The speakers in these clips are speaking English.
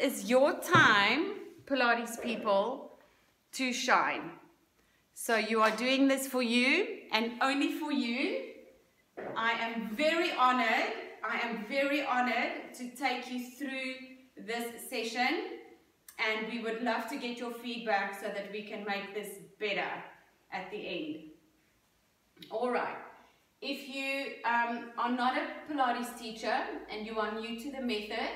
is your time, Pilates people, to shine. So you are doing this for you and only for you. I am very honored, I am very honored to take you through this session and we would love to get your feedback so that we can make this better at the end. All right. If you um, are not a Pilates teacher and you are new to the method,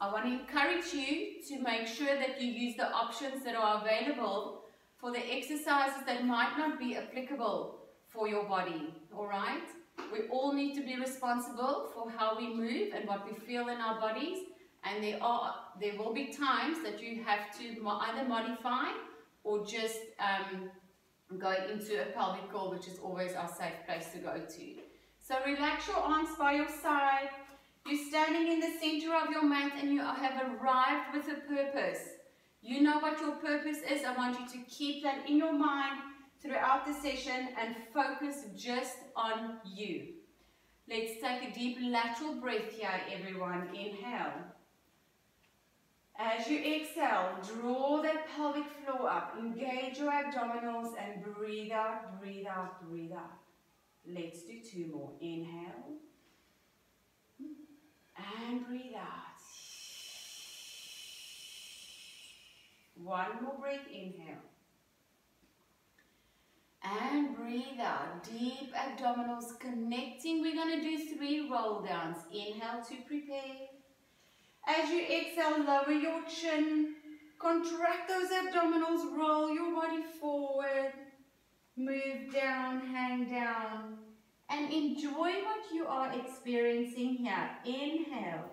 I want to encourage you to make sure that you use the options that are available for the exercises that might not be applicable for your body, all right? We all need to be responsible for how we move and what we feel in our bodies and there are there will be times that you have to either modify or just um, go into a pelvic curl, which is always our safe place to go to. So relax your arms by your side. You're standing in the center of your mat and you have arrived with a purpose. You know what your purpose is. I want you to keep that in your mind throughout the session and focus just on you. Let's take a deep lateral breath here, everyone. Inhale. As you exhale, draw that pelvic floor up. Engage your abdominals and breathe out, breathe out, breathe out. Let's do two more. Inhale. And breathe out. One more breath. Inhale. And breathe out. Deep abdominals connecting. We're to do three roll downs. Inhale to prepare. As you exhale, lower your chin. Contract those abdominals, roll your body forward. Move down, hang down. And enjoy what you are experiencing here. Inhale.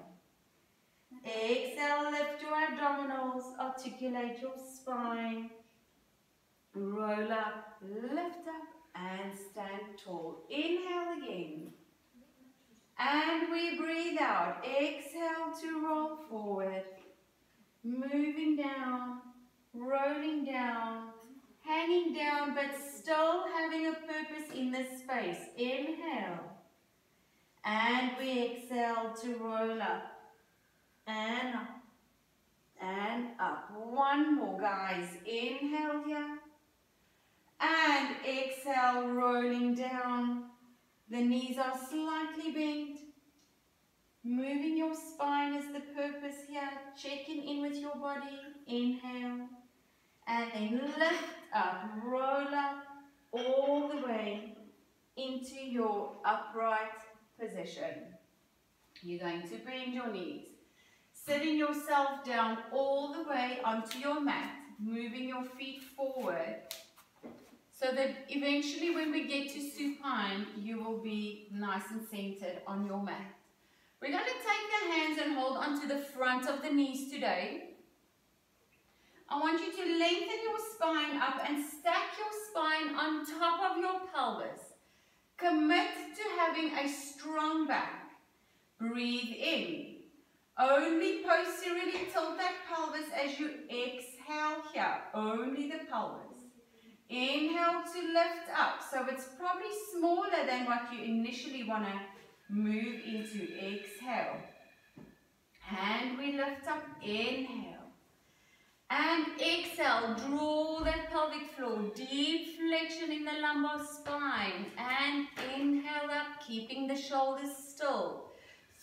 Exhale, lift your abdominals, articulate your spine. Roll up, lift up, and stand tall. Inhale again. And we breathe out. Exhale to roll forward. Moving down, rolling down, hanging down, but still having a purpose in this space. Inhale. And we exhale to roll up. And up. And up. One more, guys. Inhale here. And exhale, rolling down. The knees are slightly bent. Moving your spine is the purpose here. Checking in with your body. Inhale. And then lift up, roll up all the way into your upright position. You're going to bend your knees. Sitting yourself down all the way onto your mat. Moving your feet forward so that eventually when we get to supine, you will be nice and centered on your mat. We're going to take the hands and hold onto the front of the knees today. I want you to lengthen your spine up and stack your spine on top of your pelvis. Commit to having a strong back. Breathe in. Only posteriorly tilt that pelvis as you exhale here. Only the pelvis. Inhale to lift up. So it's probably smaller than what you initially want to move into. Exhale. And we lift up. Inhale. And exhale. Draw that pelvic floor. Deep flexion in the lumbar spine. And inhale up, keeping the shoulders still.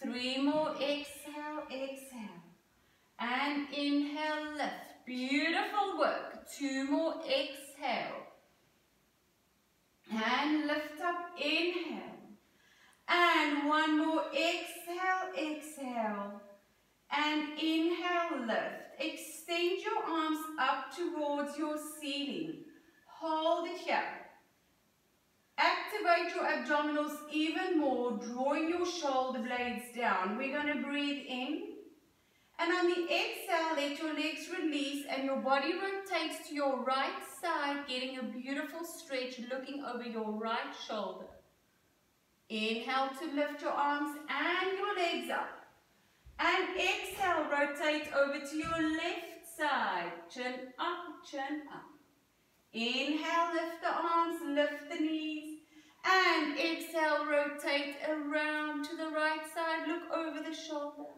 Three more. Exhale, exhale. And inhale, lift. Beautiful work. Two more. Exhale. And lift up, inhale. And one more, exhale, exhale. And inhale, lift. Extend your arms up towards your ceiling. Hold it here. Activate your abdominals even more, drawing your shoulder blades down. We're going to breathe in. And on the exhale, let your legs release and your body rotates to your right side, getting a beautiful stretch, looking over your right shoulder. Inhale to lift your arms and your legs up. And exhale, rotate over to your left side. Chin up, chin up. Inhale, lift the arms, lift the knees. And exhale, rotate around to the right side, look over the shoulder.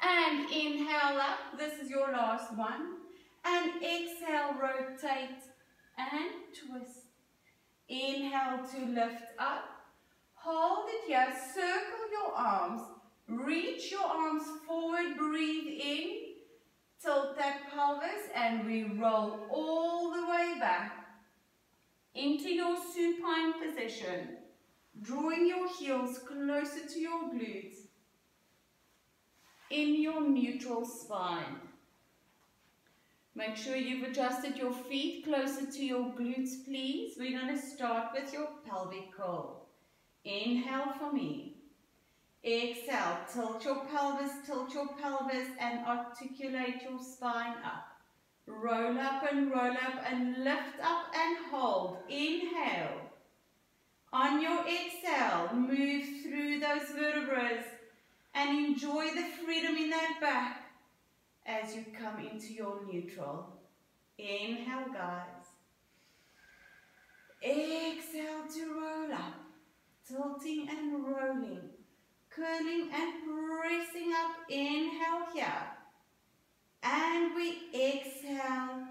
And inhale up. This is your last one. And exhale, rotate and twist. Inhale to lift up. Hold it here. Circle your arms. Reach your arms forward. Breathe in. Tilt that pelvis and we roll all the way back into your supine position. Drawing your heels closer to your glutes in your neutral spine. Make sure you've adjusted your feet closer to your glutes, please. We're going to start with your pelvic curl. Inhale for me. Exhale, tilt your pelvis, tilt your pelvis and articulate your spine up. Roll up and roll up and lift up and hold. Inhale. On your exhale, move through those vertebrae and enjoy the freedom in that back as you come into your neutral. Inhale, guys. Exhale to roll up, tilting and rolling, curling and pressing up. Inhale here. And we exhale.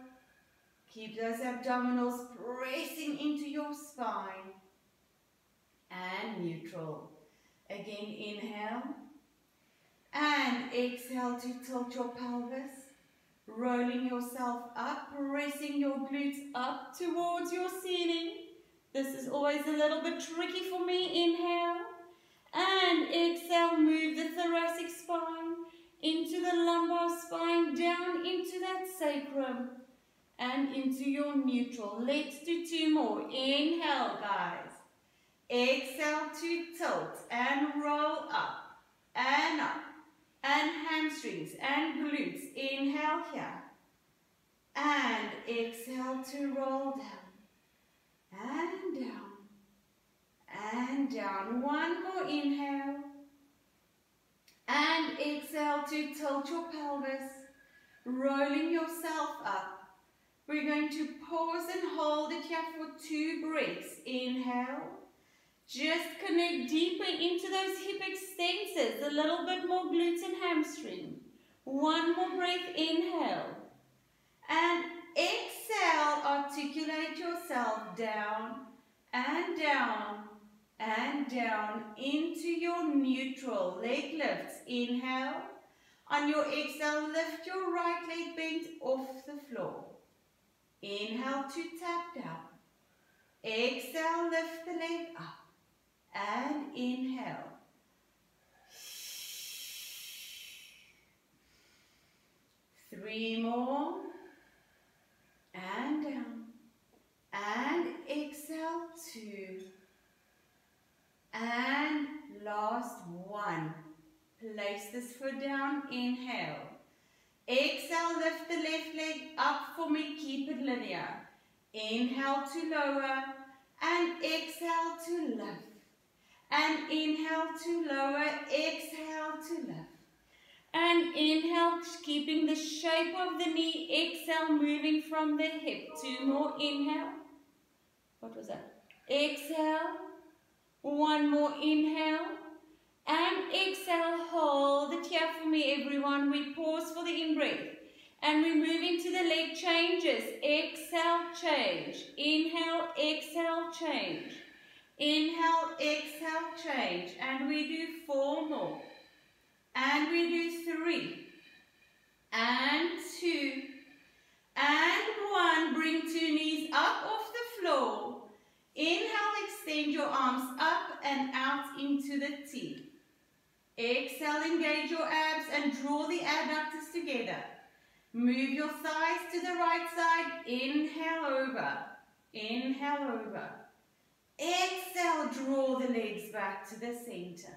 Keep those abdominals pressing into your spine. And neutral. Again, inhale. And exhale to tilt your pelvis. Rolling yourself up, pressing your glutes up towards your ceiling. This is always a little bit tricky for me. Inhale. And exhale, move the thoracic spine into the lumbar spine, down into that sacrum, and into your neutral. Let's do two more. Inhale, guys. Exhale to tilt and roll up and up and hamstrings and glutes. Inhale here. And exhale to roll down and down and down. One more inhale. And exhale to tilt your pelvis, rolling yourself up. We're going to pause and hold it here for two breaths. Inhale. Just connect deeper into those hip extensors, a little bit more glutes and hamstring. One more breath, inhale. And exhale, articulate yourself down and down and down into your neutral leg lifts. Inhale. On your exhale, lift your right leg bent off the floor. Inhale to tap down. Exhale, lift the leg up. And inhale. Three more. And down. And exhale, two. And last one. Place this foot down. Inhale. Exhale, lift the left leg up for me. Keep it linear. Inhale to lower. And exhale to lift. And inhale to lower. Exhale to lift. And inhale, keeping the shape of the knee. Exhale, moving from the hip. Two more. Inhale. What was that? Exhale. One more inhale. And exhale, hold it here for me everyone. We pause for the in-breath. And we move into the leg changes. Exhale, change. Inhale, exhale, change. Inhale, exhale, change. And we do four more. And we do three. And two. And one. Bring two knees up off the floor. Inhale, extend your arms up and out into the T. Exhale, engage your abs and draw the adductors together. Move your thighs to the right side. Inhale over. Inhale over. Exhale, draw the legs back to the center.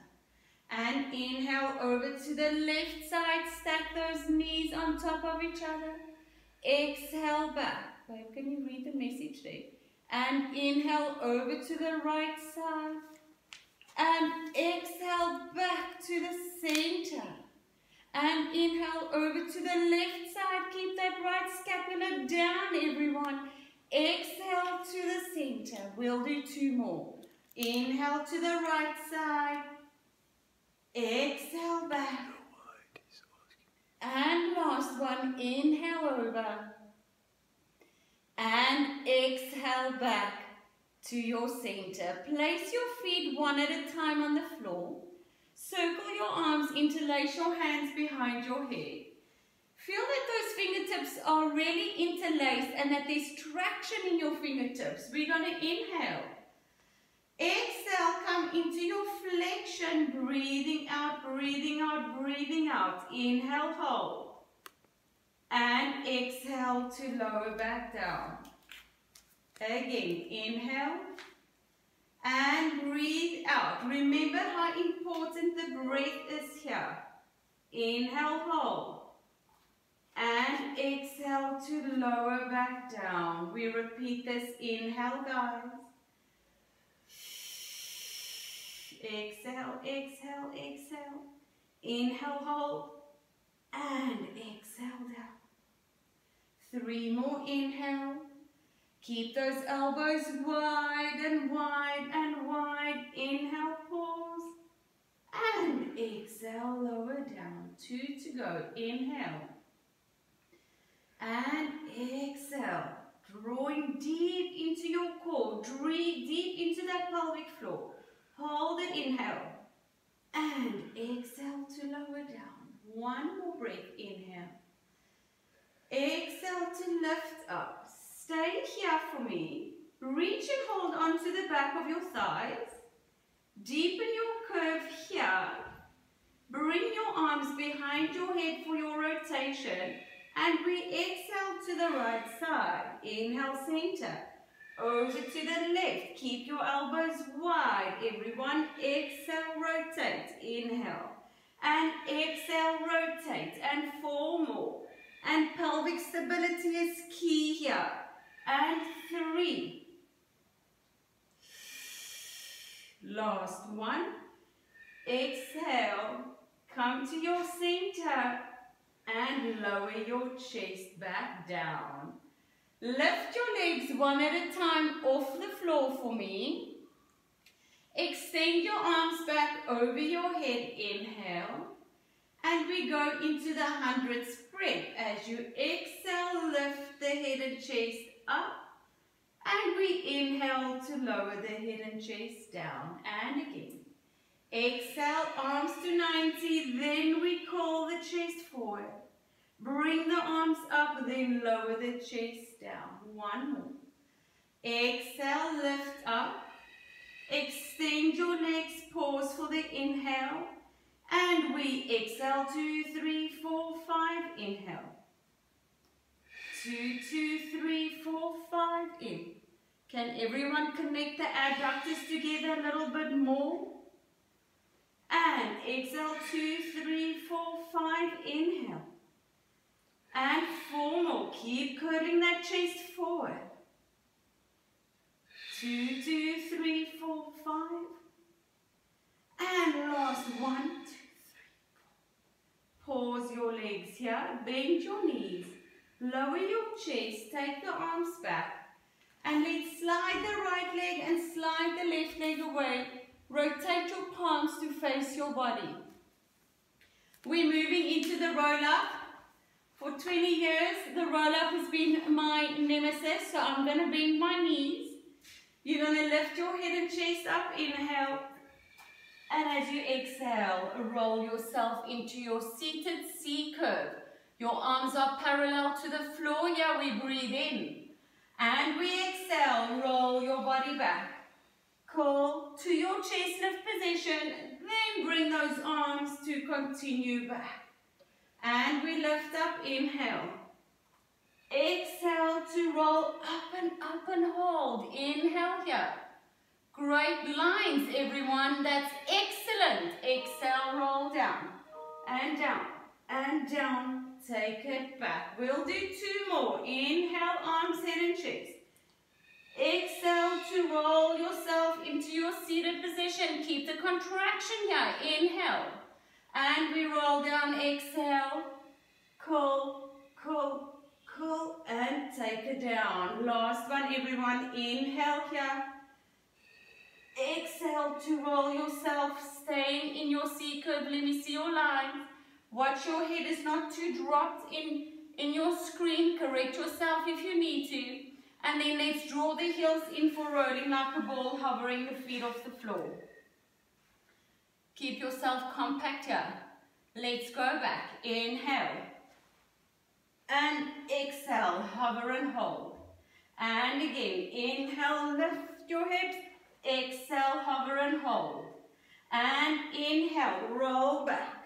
And inhale over to the left side. Stack those knees on top of each other. Exhale back. Babe, can you read the message there? And inhale over to the right side. And exhale back to the center. And inhale over to the left side. Keep that right scapula down, everyone. Exhale to the center. We'll do two more. Inhale to the right side. Exhale back. And last one, inhale over. And exhale back to your center. Place your feet one at a time on the floor. Circle your arms, interlace your hands behind your head. Feel that those fingertips are really interlaced and that there's traction in your fingertips. We're going to inhale. Exhale, come into your flexion, breathing out, breathing out, breathing out. Inhale, hold. And exhale to lower back down. Again, inhale. And breathe out. Remember how important the breath is here. Inhale, hold. And exhale to lower back down. We repeat this. Inhale, guys. Exhale, exhale, exhale. Inhale, hold. And exhale down. Three more inhale. Keep those elbows wide and wide and wide. Inhale, pause. And exhale, lower down. Two to go. Inhale. And exhale. Drawing deep into your core. Breathe deep into that pelvic floor. Hold it, inhale. And exhale to lower down. One more breath, inhale. Exhale to lift up. Stay here for me. Reach and hold onto the back of your thighs. Deepen your curve here. Bring your arms behind your head for your rotation. And we exhale to the right side. Inhale, center. Over to the left. Keep your elbows wide. Everyone, exhale, rotate. Inhale. And exhale, rotate. And four more. And pelvic stability is key here. And three. Last one. Exhale. Come to your center. And lower your chest back down. Lift your legs one at a time off the floor for me. Extend your arms back over your head, inhale. And we go into the hundreds prep. As you exhale, lift the head and chest up. And we inhale to lower the head and chest down. And again. Exhale, arms to 90. Then we call the chest forward. Bring the arms up, then lower the chest down. One more. Exhale, lift up. Extend your legs, pause for the inhale. And we exhale, two, three, four, five, inhale. Two, two, three, four, five, in. Can everyone connect the adductors together a little bit more? And exhale, two, three, four, five, inhale and four more. Keep curling that chest forward. Two, two, three, four, five. And last one, two, three, four. Pause your legs here. Bend your knees. Lower your chest. Take the arms back. And let's slide the right leg and slide the left leg away. Rotate your palms to face your body. We're moving into the roll up. For 20 years, the roll-up has been my nemesis, so I'm going to bend my knees. You're going to lift your head and chest up, inhale. And as you exhale, roll yourself into your seated C curve. Your arms are parallel to the floor. Yeah, we breathe in. And we exhale, roll your body back. Call to your chest lift position. Then bring those arms to continue back. And we lift up, inhale. Exhale to roll up and up and hold. Inhale here. Great lines, everyone. That's excellent. Exhale, roll down. And down. And down. Take it back. We'll do two more. Inhale, arms, head and chest. Exhale to roll yourself into your seated position. Keep the contraction here. Inhale. And we roll down, exhale, cool, cool, cool, and take it down. Last one, everyone, inhale here. Exhale to roll yourself, staying in your C curve. Let me see your line. Watch your head is not too dropped in, in your screen. Correct yourself if you need to. And then let's draw the heels in for rolling like a ball, hovering the feet off the floor. Keep yourself compact here. Let's go back. Inhale. And exhale, hover and hold. And again, inhale, lift your hips. Exhale, hover and hold. And inhale, roll back.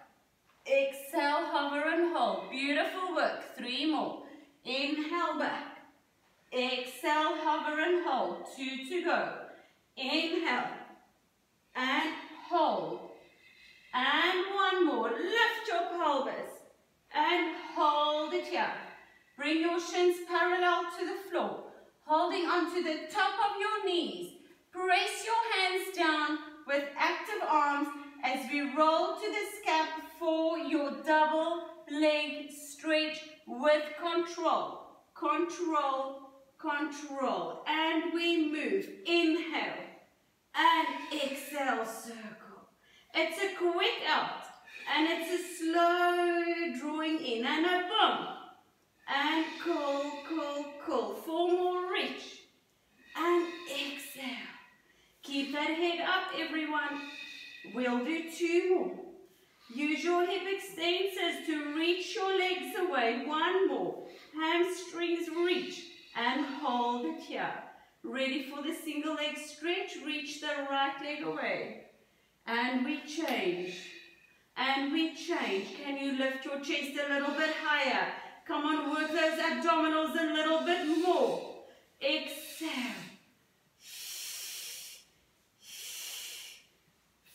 Exhale, hover and hold. Beautiful work. Three more. Inhale back. Exhale, hover and hold. Two to go. Inhale. And hold. And one more. Lift your pelvis. And hold it here. Bring your shins parallel to the floor. Holding onto the top of your knees. Press your hands down with active arms as we roll to the scap for your double leg stretch with control. Control, control. And we move. Inhale and exhale circle. It's a quick out and it's a slow drawing in and a bump. And cool, cool, cool. Four more reach. And exhale. Keep that head up, everyone. We'll do two more. Use your hip extensors to reach your legs away. One more. Hamstrings reach and hold it here. Ready for the single leg stretch. Reach the right leg away. And we change. And we change. Can you lift your chest a little bit higher? Come on, work those abdominals a little bit more. Exhale.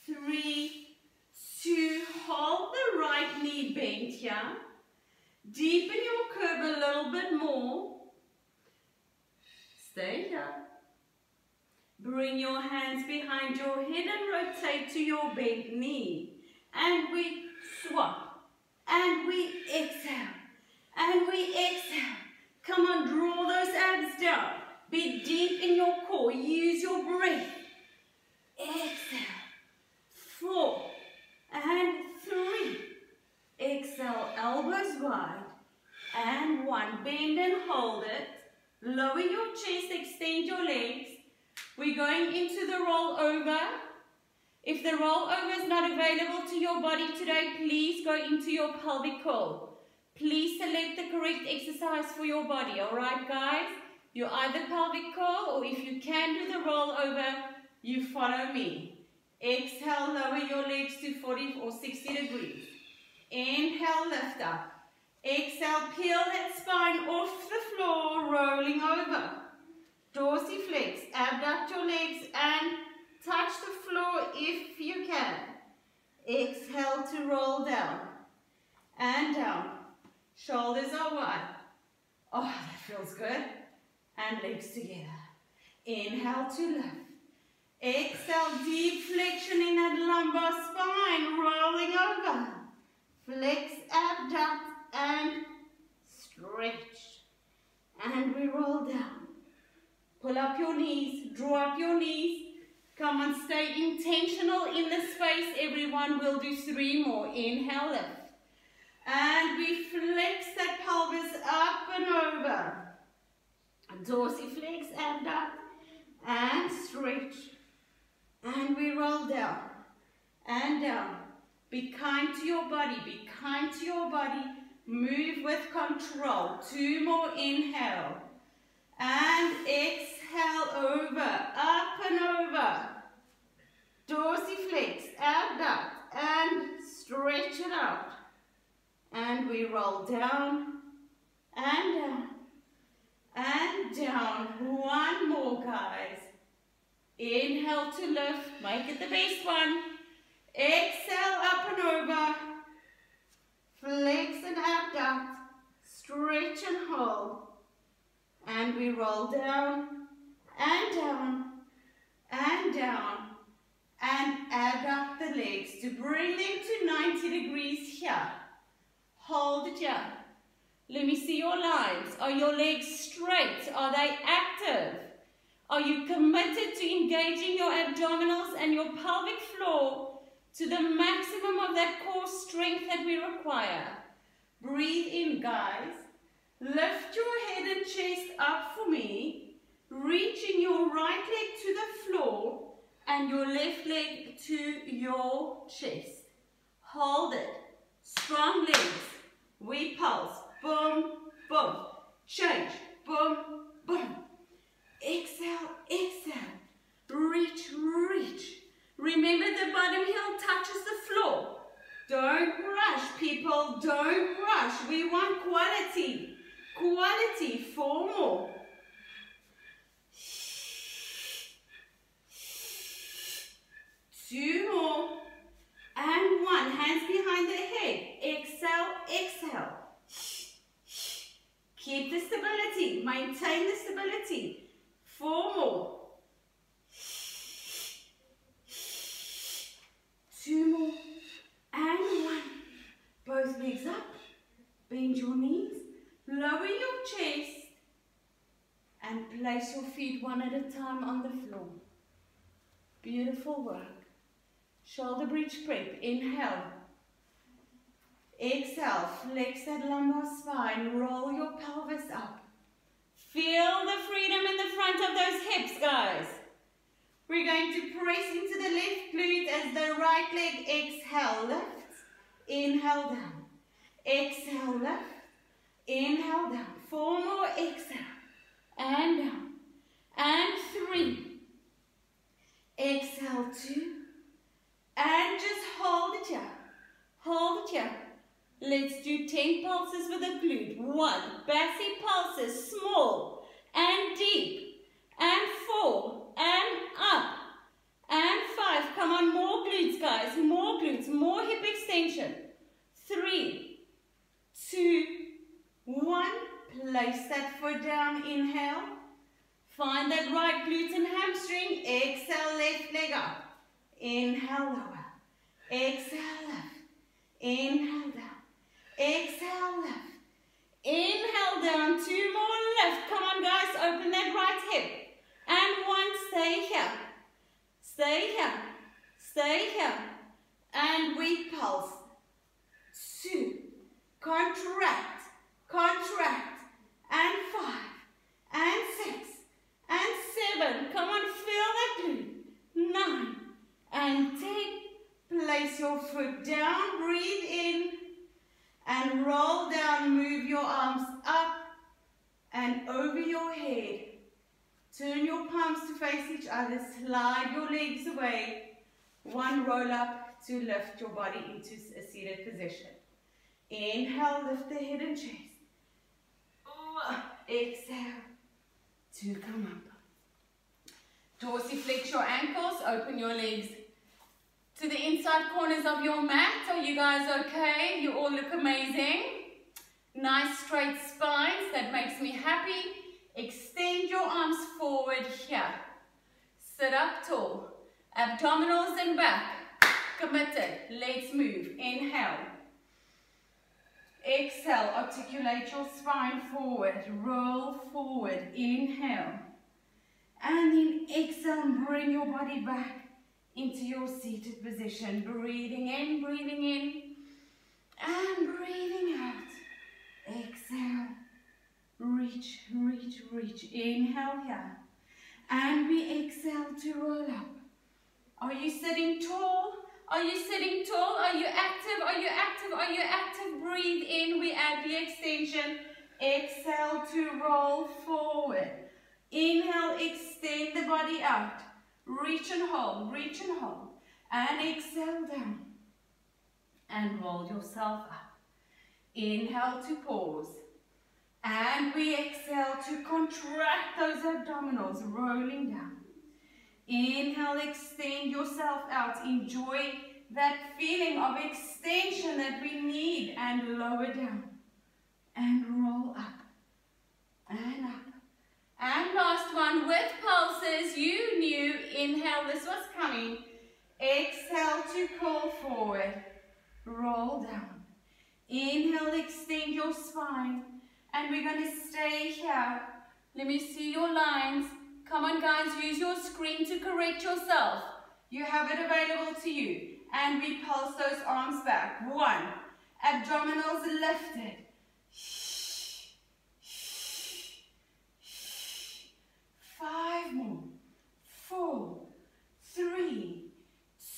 Three, two, hold the right knee bent here. Deepen your curve a little bit more. Stay here. Bring your hands behind your head and rotate to your bent knee. And we swap. And we exhale. And we exhale. Come on, draw those abs down. Be deep in your core. Use your breath. Exhale. Four. And three. Exhale, elbows wide. And one. Bend and hold it. Lower your chest, extend your legs. We're going into the roll over. If the rollover is not available to your body today, please go into your pelvic curl. Please select the correct exercise for your body, alright guys? You either pelvic curl or if you can do the rollover, you follow me. Exhale, lower your legs to 40 or 60 degrees. Inhale, lift up. Exhale, peel that spine off the floor, rolling over. Dorsiflex, abduct your legs and touch the floor if you can. Exhale to roll down and down. Shoulders are wide. Oh, that feels good. And legs together. Inhale to lift. Exhale, deep flexion in that lumbar spine, rolling over. Flex, abduct, and stretch. And we roll down. Pull up your knees, draw up your knees. Come on, stay intentional in the space. Everyone will do three more. Inhale, lift. And we flex that pelvis up and over. Dorsiflex, abduct, and stretch. And we roll down and down. Be kind to your body. Be kind to your body. Move with control. Two more inhale. And exhale over. Up and over. Dorsiflex, abduct, and stretch it out. And we roll down and down and down. One more, guys. Inhale to lift. Make it the best one. Exhale up and over. Flex and abduct. Stretch and hold. And we roll down and down and down and abduct the legs to bring them to 90 degrees here. Hold it here. Let me see your lines. Are your legs straight? Are they active? Are you committed to engaging your abdominals and your pelvic floor to the maximum of that core strength that we require. Breathe in, guys. Lift your head and chest up for me. Reaching your right leg to the floor and your left leg to your chest. Hold it. Strong legs. We pulse. Boom, boom. Change. Boom, boom. Exhale, exhale. Reach, reach. Remember the bottom heel touches the floor. Don't rush, people. Don't rush. We want quality. Quality. Four more. Two more. And one. Hands behind the head. Exhale, exhale. Keep the stability. Maintain the stability. Four more. Two more. And one. Both legs up. Bend your knees. Lower your chest. And place your feet one at a time on the floor. Beautiful work. Shoulder bridge prep. Inhale. Exhale. Flex that lumbar spine. Roll your pelvis up. Feel the freedom in the front of those hips, guys. We're going to press into the left glute as the right leg exhale, lift. Inhale down. Exhale, lift. Inhale down. Four more, exhale. And down. And three. Exhale, two. And just hold it here. Hold it here. Let's do 10 pulses with the glute. One, BASI pulses, small and deep. And four, and up. And five, come on, more glutes, guys. More glutes, more hip extension. Three, two, one. Place that foot down, inhale. Find that right glute and hamstring. Exhale, left leg up. Inhale, lower. Exhale, left. Inhale. Exhale, left. Inhale down, two more left. Come on guys, open that right hip. And one, stay here. Stay here. Stay here. And we pulse. Two. Contract. Contract. And five. And six. And seven. Come on, feel that glute. Nine. And ten. Place your foot down. Breathe in and roll down, move your arms up and over your head. Turn your palms to face each other, slide your legs away. One roll up to lift your body into a seated position. Inhale, lift the head and chest. Exhale to come up. Dorsiflex your ankles, open your legs to the inside corners of your mat. Are you guys okay? You all look amazing. Nice straight spines. That makes me happy. Extend your arms forward here. Sit up tall. Abdominals and back. Committed. Let's move. Inhale. Exhale. Articulate your spine forward. Roll forward. Inhale. And then exhale bring your body back into your seated position. Breathing in, breathing in, and breathing out. Exhale. Reach, reach, reach. Inhale here. And we exhale to roll up. Are you sitting tall? Are you sitting tall? Are you active? Are you active? Are you active? Breathe in. We add the extension. Exhale to roll forward. Inhale, extend the body out. Reach and hold, reach and hold. And exhale down. And roll yourself up. Inhale to pause. And we exhale to contract those abdominals, rolling down. Inhale, extend yourself out. Enjoy that feeling of extension that we need. And lower down. And roll up. And up. And last one with pulses. You knew. Inhale, this was coming. Exhale to pull forward. Roll down. Inhale, extend your spine. And we're going to stay here. Let me see your lines. Come on, guys. Use your screen to correct yourself. You have it available to you. and we pulse those arms back. One, abdominals lifted. Five more, four, three,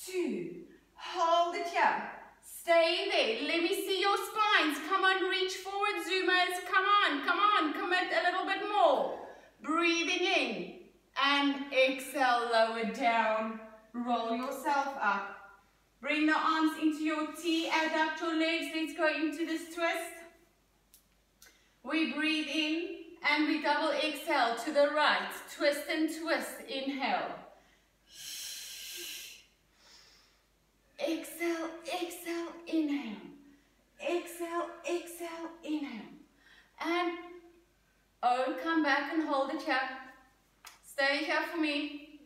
two, hold it here. Stay there. Let me see your spines. Come on, reach forward, Zoomers. Come on, come on. Commit a little bit more. Breathing in and exhale, lower down. Roll yourself up. Bring the arms into your T, adduct your legs. Let's go into this twist. We breathe in and we double exhale to the right. Twist and twist. Inhale. Exhale, exhale, inhale. Exhale, exhale, inhale. And oh, come back and hold it here. Stay here for me.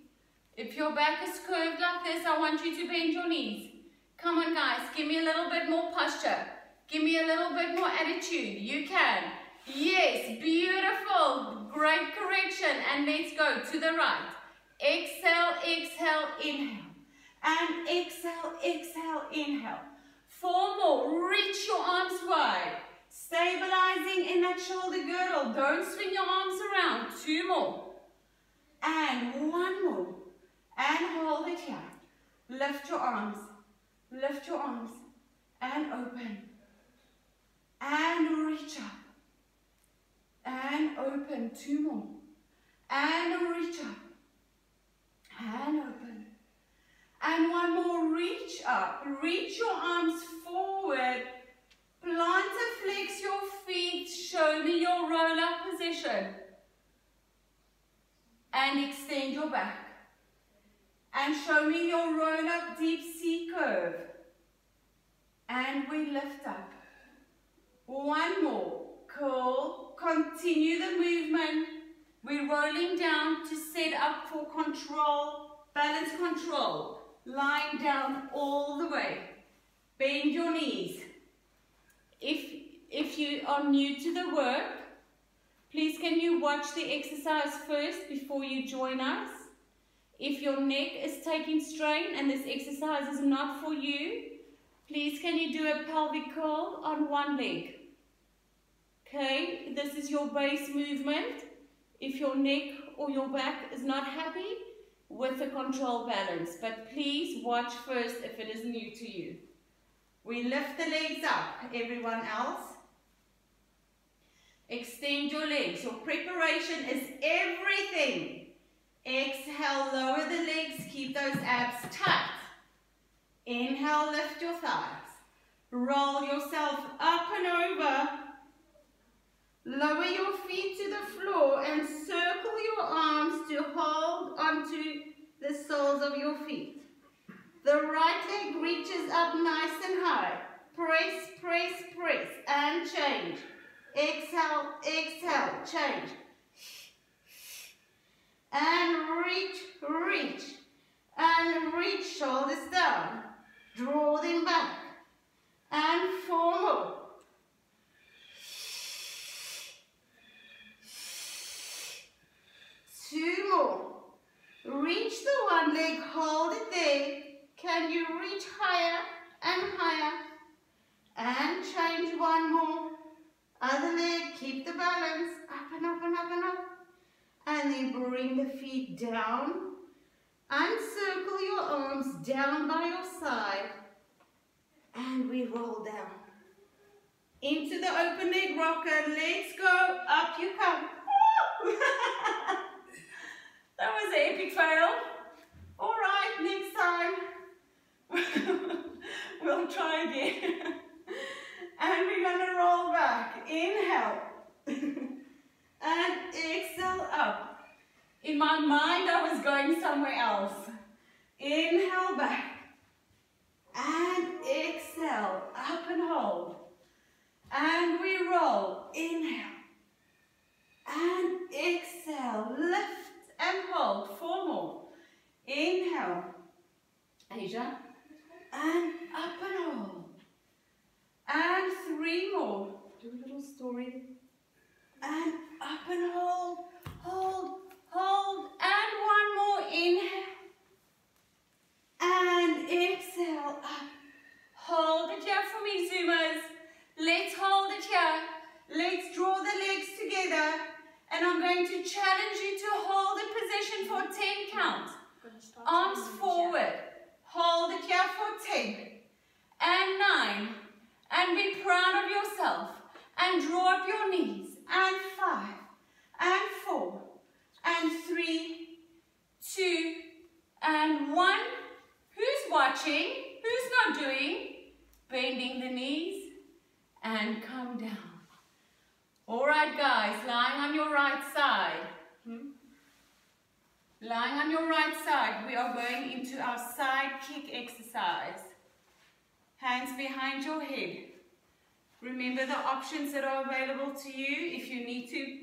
If your back is curved like this, I want you to bend your knees. Come on, guys. Give me a little bit more posture. Give me a little bit more attitude. You can. Yes, beautiful. Great correction. And let's go to the right. Exhale, exhale, inhale. And exhale, exhale, inhale. Four more. Reach your arms wide. Stabilizing in that shoulder girdle. Don't swing your arms around. Two more. And one more. And hold it here. Lift your arms. Lift your arms. And open. And reach up. And open. Two more. And reach up. And open. And one more. Reach up. Reach your arms forward. Plantar flex your feet. Show me your roll-up position. And extend your back and show me your roll up deep C curve. And we lift up. One more. Cool. Continue the movement. We're rolling down to set up for control, balance control. Lying down all the way. Bend your knees. If, if you are new to the work, please can you watch the exercise first before you join us? If your neck is taking strain and this exercise is not for you, please can you do a pelvic curl on one leg? Okay, this is your base movement. If your neck or your back is not happy with the control balance, but please watch first if it is new to you. We lift the legs up, everyone else. Extend your legs. Your preparation is everything. Exhale, lower the legs, keep those abs tight. Inhale, lift your thighs. Roll yourself up and over. Lower your feet to the floor and circle your arms to hold onto the soles of your feet. The right leg reaches up nice and high. Press, press, press, and change. Exhale, exhale, change and reach, reach, and reach shoulders down. Draw them back, and four more. Two more. Reach the one leg, hold it there. Can you reach higher and higher? And change one more. Other leg, keep the balance. Up and up and up and up and then bring the feet down. Uncircle your arms down by your side and we roll down. Into the open leg rocker. Let's go. Up you come. that was an epic fail. All right, next time. we'll try again. and we're to roll back. Inhale. and exhale up. In my mind, I was going somewhere else. Inhale back. And exhale, up and hold. And we roll. Inhale. And exhale, lift and hold. Four more. Inhale. Asia. And up and hold. And three more. Do a little story. And up and hold, hold, hold. And one more. Inhale. And exhale. Up. Hold it chair for me, Zoomers. Let's hold it chair. Let's draw the legs together. And I'm going to challenge you to hold the position for 10 counts. Arms forward. Hold it chair for 10. And 9 and be proud of yourself and draw up your knees and 5 and 4 and 3, 2 and 1. Who's watching? Who's not doing? Bending the knees and come down. All right, guys, lying on your right side. Hmm? Lying on your right side, we are going into our side kick exercise. Hands behind your head. Remember the options that are available to you. If you need to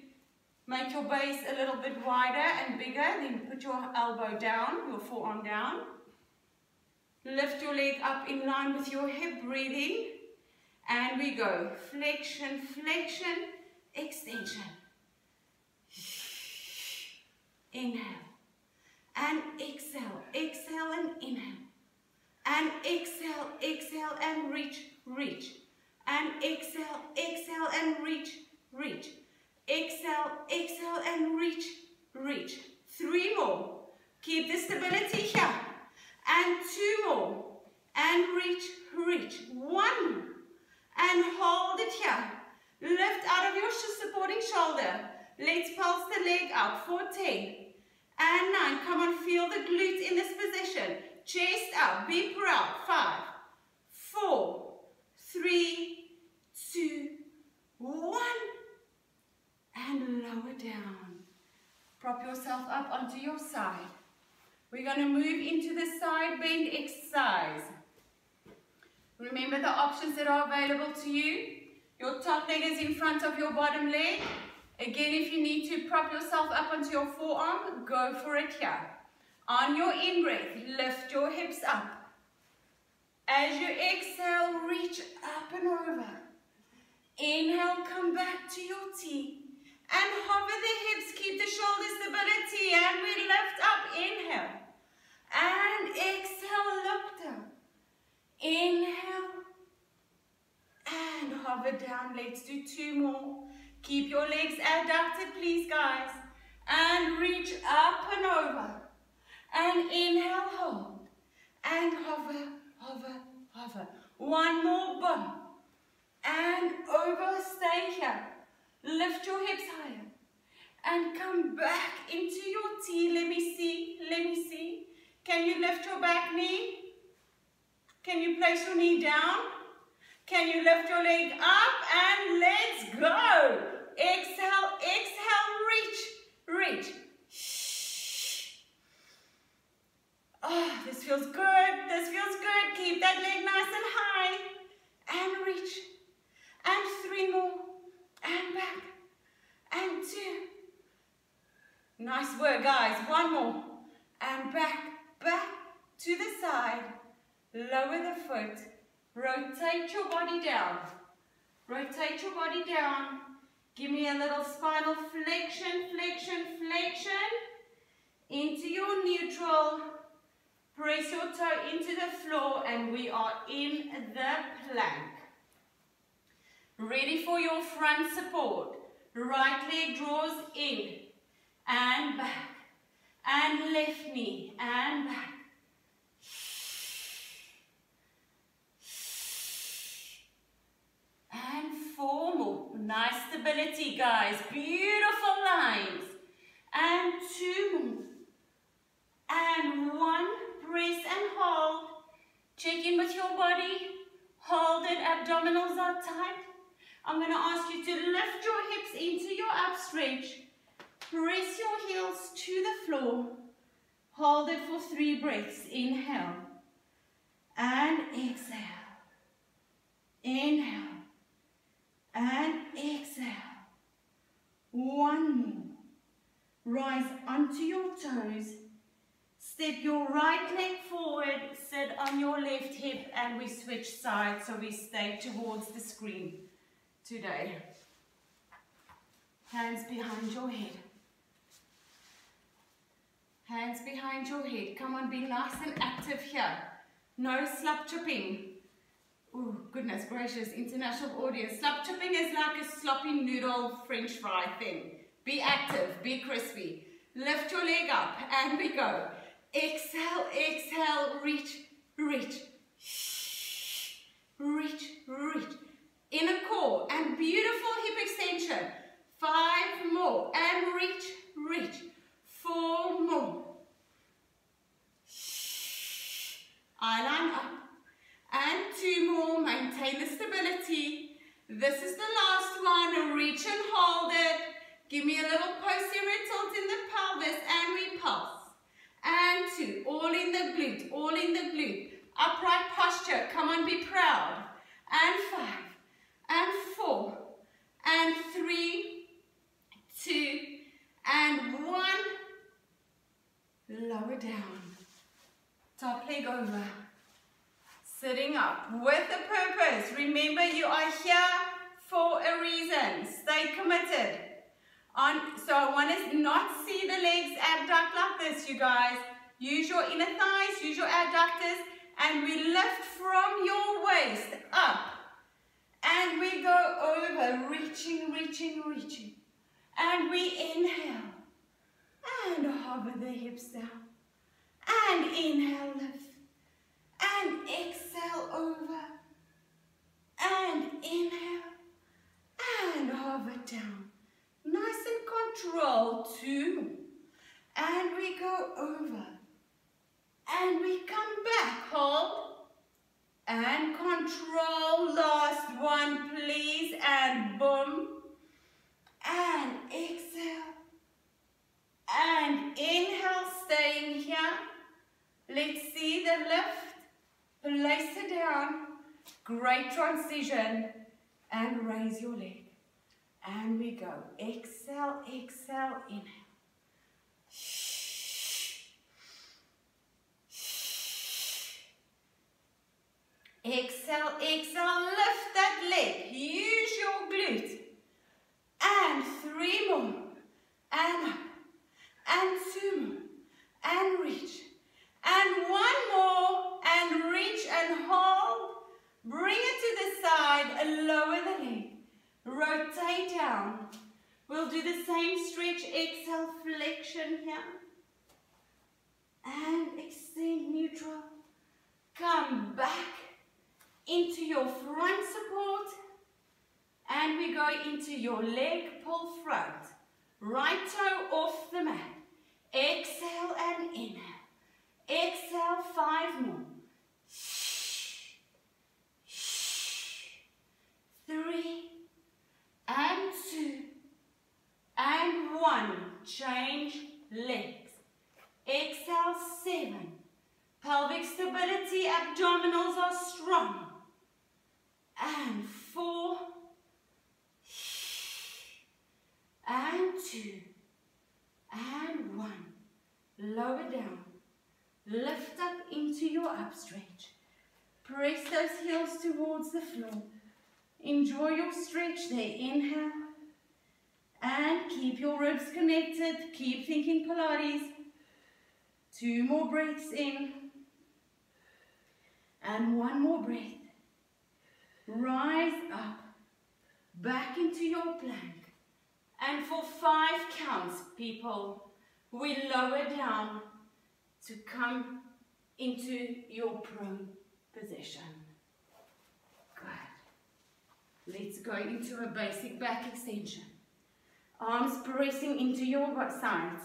make your base a little bit wider and bigger, then put your elbow down, your forearm down. Lift your leg up in line with your hip breathing. And we go flexion, flexion, extension. Inhale. And exhale. Exhale and inhale. And exhale, exhale and reach, reach. And exhale, exhale and reach, reach. Exhale, exhale and reach, reach. Three more. Keep the stability here. And two more. And reach, reach. One. And hold it here. Lift out of your supporting shoulder. Let's pulse the leg up for 10. And 9. Come on, feel the glutes in this position. Chest up. Be proud. 5, 4, 3, 2, 1. And lower down. Prop yourself up onto your side. We're going to move into the side bend exercise. Remember the options that are available to you. Your top leg is in front of your bottom leg. Again, if you need to prop yourself up onto your forearm, go for it here. On your in-breath, lift your hips up. As you exhale, reach up and over. Inhale, come back to your T. And hover the hips, keep the shoulder stability, and we lift up, inhale. And exhale, look down. Inhale. And hover down. Let's do two more. Keep your legs adducted, please, guys. And reach up and over. And inhale, hold. And hover, hover, hover. One more bump. And over, stay here. Lift your hips higher. And come back into your T. Let me see, let me see. Can you lift your back knee? Can you place your knee down? Can you lift your leg up and let's go. Exhale, exhale, reach, reach. Oh, this feels good, this feels good. Keep that leg nice and high. And reach. And three more. And back. And two. Nice work, guys. One more. And back, back to the side. Lower the foot. Rotate your body down. Rotate your body down. Give me a little spinal flexion, flexion, flexion. Into your neutral. Press your toe into the floor and we are in the plank. Ready for your front support. Right leg draws in and back. And left knee and back. And four more. Nice stability, guys. Beautiful lines. And two more. And one. Press and hold. Check in with your body. Hold it. Abdominals are tight. I'm going to ask you to lift your hips into your upstretch. Press your heels to the floor. Hold it for three breaths. Inhale. And exhale. Inhale and exhale. One more. Rise onto your toes. Step your right leg forward, sit on your left hip, and we switch sides so we stay towards the screen today. Hands behind your head. Hands behind your head. Come on, be nice and active here. No slap tripping. Oh, goodness gracious, international audience. Slop chipping is like a sloppy noodle french fry thing. Be active, be crispy. Lift your leg up and we go. Exhale, exhale, reach, reach. Reach, reach. Inner core and beautiful hip extension. Five more and reach, reach. Four more. Eye line up. And two more, maintain the stability. This is the last one, reach and hold it. Give me a little posterior tilt in the pelvis and we pulse. And two, all in the glute, all in the glute. Upright posture, come on, be proud. And five, and four, and three, two, and one. Lower down. Top leg over. Sitting up with a purpose. Remember, you are here for a reason. Stay committed. On, so I want to not see the legs abduct like this, you guys. Use your inner thighs, use your adductors, and we lift from your waist up. And we go over, reaching, reaching, reaching. And we inhale. And hover the hips down. And inhale, lift and exhale over and inhale and hover down. Nice and controlled, two. And we go over and we come back, hold and control. Last one, please, and boom. And exhale. And inhale, staying here. Let's see the lift. Place it down. Great transition. And raise your leg. And we go. Exhale, exhale, inhale. Exhale, exhale, lift that leg. Use your glute. And three more. And up. And two more. And reach. And one more, and reach and hold. Bring it to the side, and lower the leg. Down. We'll do the same stretch, exhale, flexion here. And extend neutral. Come back into your front support. And we go into your leg pull front. Right toe off the mat. Exhale and inhale. Exhale, five more. Three, and two, and one. Change legs. Exhale, seven. Pelvic stability, abdominals are strong. And four, and two, and one. Lower down. Lift up into your up stretch. Press those heels towards the floor. Enjoy your stretch there. Inhale. And keep your ribs connected. Keep thinking Pilates. Two more breaths in. And one more breath. Rise up. Back into your plank. And for five counts, people, we lower down to come into your prone position. Let's go into a basic back extension. Arms pressing into your sides.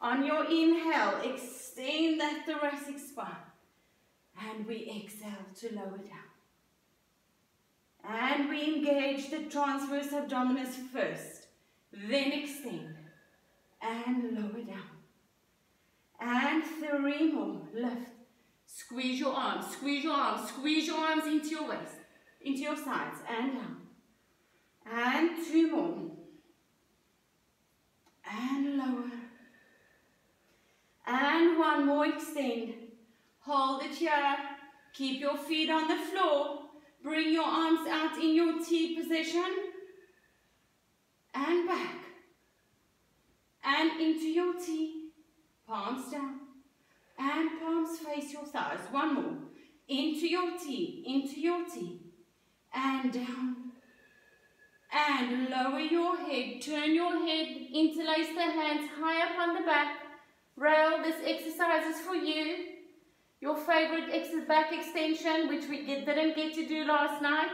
On your inhale, extend that thoracic spine. And we exhale to lower down. And we engage the transverse abdominis first. Then extend. And lower down. And three more. Lift. Squeeze your arms, squeeze your arms, squeeze your arms into your waist, into your sides, and down. And two more. And lower. And one more, extend. Hold it here. Keep your feet on the floor. Bring your arms out in your T position. And back. And into your T palms down, and palms face your thighs. One more. into your T, into your T, and down, and lower your head, turn your head, interlace the hands high up on the back, rail, this exercise is for you, your favorite ex back extension, which we didn't get to do last night,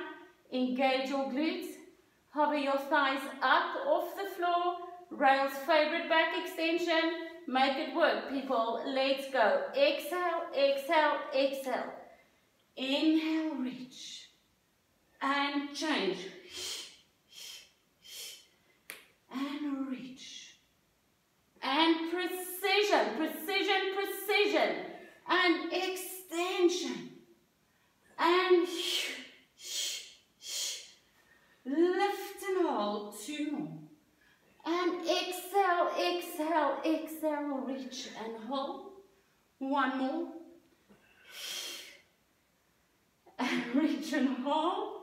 engage your glutes, hover your thighs up off the floor, rail's favorite back extension, make it work people, let's go, exhale, exhale, exhale, inhale, reach, and change, and reach. And precision, precision, precision. And extension. And lift and hold. Two more. And exhale, exhale, exhale. Reach and hold. One more. And reach and hold.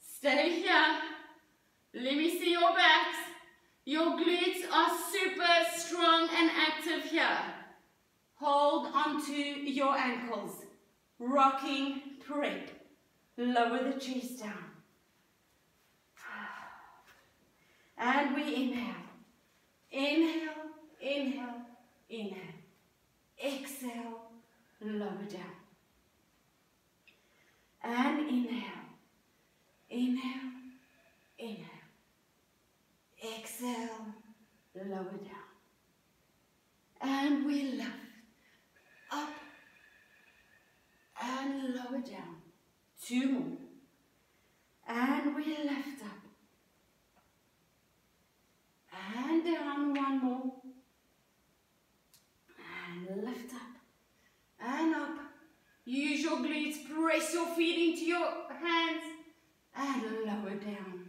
Stay here. Let me see your backs. Your glutes are super strong and active here. Hold onto your ankles. Rocking prep. Lower the chest down. And we inhale. Inhale, inhale, inhale. Exhale, lower down. And inhale. Inhale, inhale. Exhale, lower down. And we lift up and lower down. Two more. And we lift up. And down one more. And lift up. And up. Use your glutes. Press your feet into your hands. And lower down.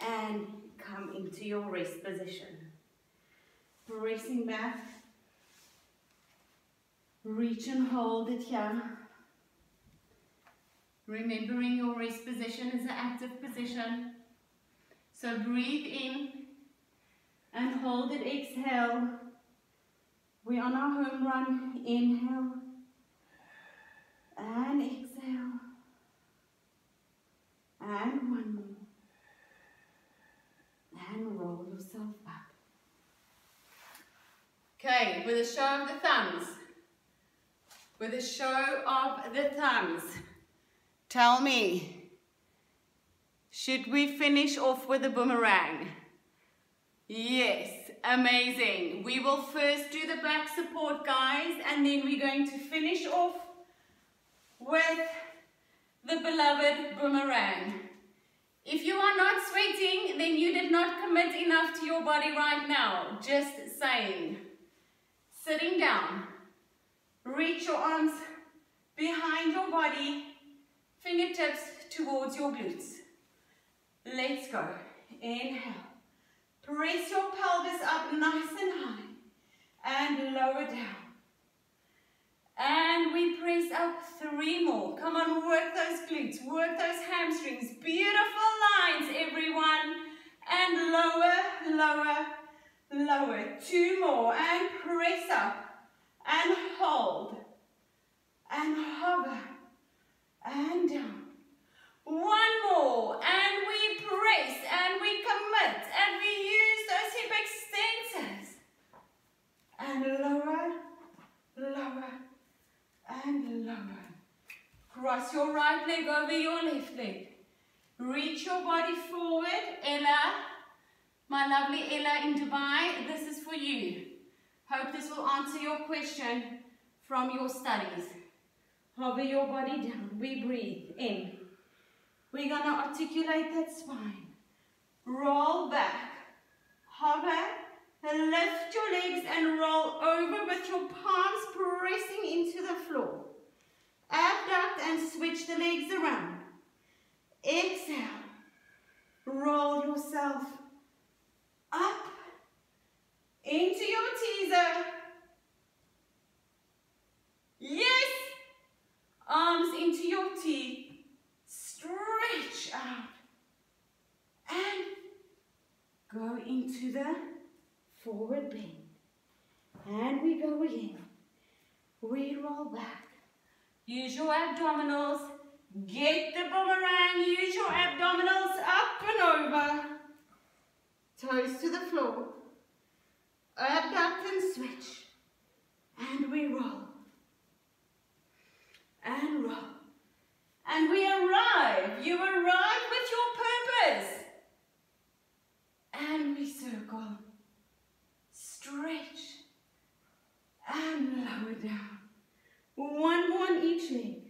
And come into your rest position. Pressing back. Reach and hold it here. Remembering your rest position is an active position. So breathe in and hold it. Exhale. We're on our home run. Inhale and exhale. And one and roll yourself up. Okay, with a show of the thumbs. With a show of the thumbs. Tell me, should we finish off with a boomerang? Yes, amazing. We will first do the back support, guys, and then we're going to finish off with the beloved boomerang. If you are not sweating, then you did not commit enough to your body right now. Just saying. Sitting down. Reach your arms behind your body. Fingertips towards your glutes. Let's go. Inhale. Press your pelvis up nice and high. And lower down. And we press up three more. Come on, work those glutes, work those hamstrings. Beautiful lines, everyone. And lower, lower, lower. Two more. And press up. And hold. And hover. And down. One more. And we press. And we commit. And we use those hip extensors. And lower, lower, and lower. Cross your right leg over your left leg. Reach your body forward. Ella, my lovely Ella in Dubai, this is for you. Hope this will answer your question from your studies. Hover your body down. We breathe in. We're going to articulate that spine. Roll back. Hover. Lift your legs and roll over with your palms pressing into the floor. Abduct and switch the legs around. Exhale. Roll yourself up into your teaser. Yes. Arms into your T. Stretch out. And go into the forward bend. And we go again. We roll back. Use your abdominals. Get the boomerang. Use your abdominals up and over. Toes to the floor. Abduct and switch. And we roll. And roll. And we arrive. You arrive with your purpose. And we circle. Stretch. And lower down. One more on each leg.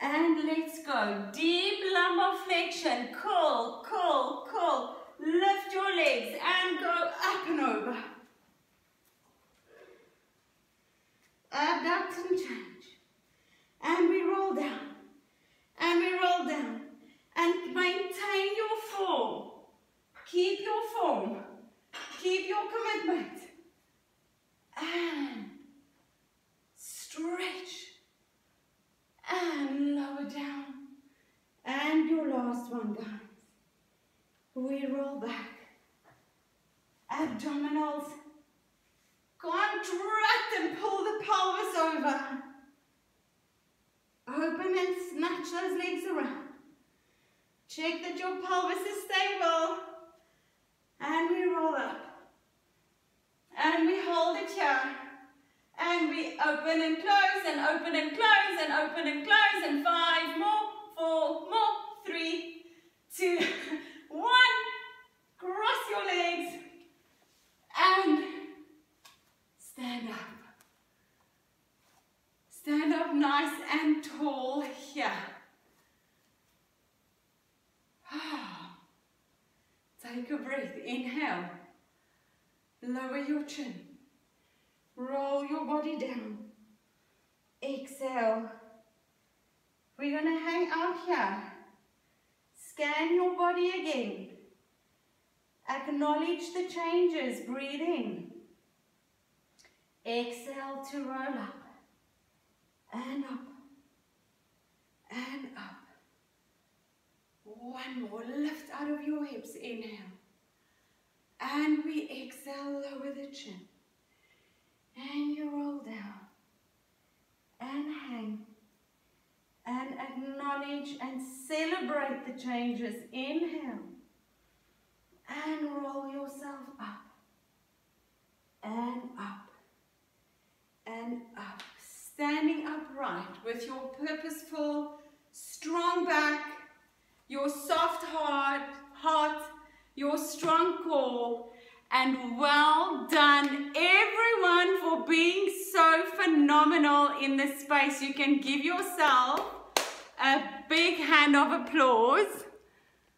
And let's go. Deep lumbar flexion. Curl, curl, curl. Lift your legs and go up and over. Abduct and change. And we roll down. And we roll down. And maintain your form. Keep your form. Keep your commitment. And stretch. And lower down. And your last one, guys. We roll back. Abdominals. Contract and pull the pelvis over. Open and snatch those legs around. Check that your pelvis is stable. And we roll up. And we hold it here. And we open and close and open and close and open and close and five more, four more, three, two, one. Cross your legs and stand up. Stand up nice and tall here. Take a breath. Inhale. Lower your chin. Roll your body down. Exhale. We're going to hang out here. Scan your body again. Acknowledge the changes. Breathe in. Exhale to roll up. And up. And up. One more. Lift out of your hips. Inhale. And we exhale, lower the chin. And you roll down. And hang. And acknowledge and celebrate the changes. Inhale. And roll yourself up. And up. And up. Standing upright with your purposeful, strong back, your soft heart, heart your strong core, and well done everyone for being so phenomenal in this space. You can give yourself a big hand of applause.